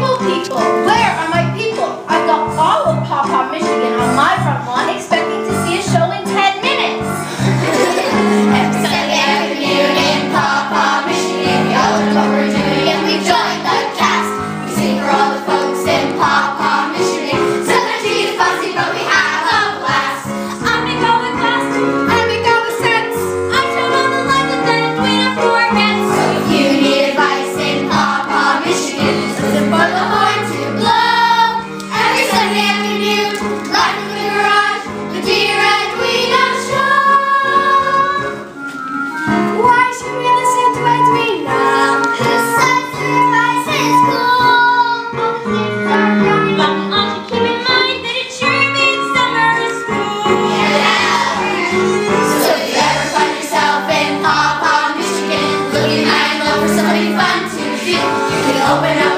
People, where are my open up.